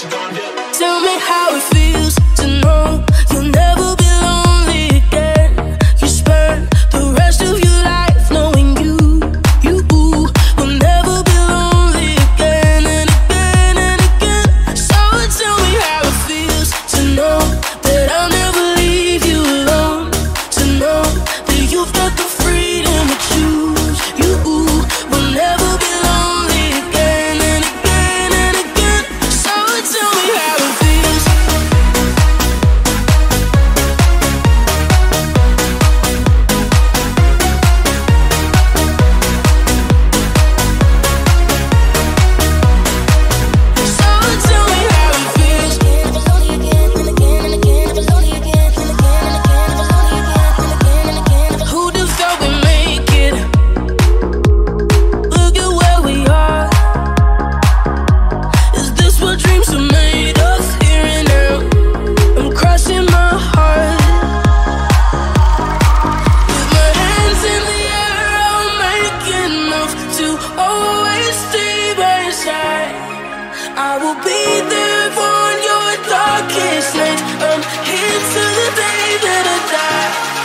Tell me how it feels. I'm here till the day that I die.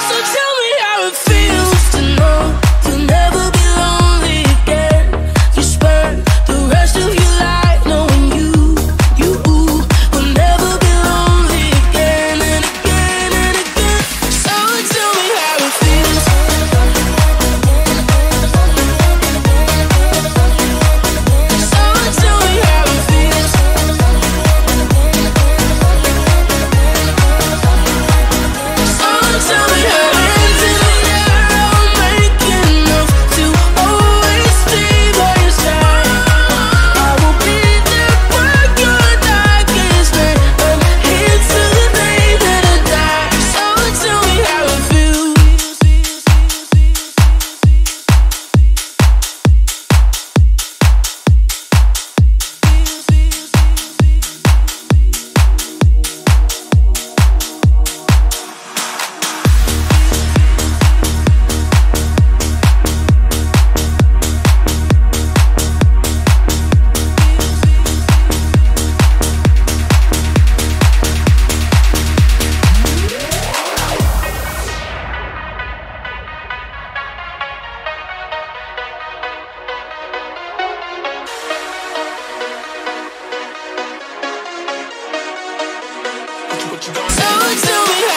Oh, do it.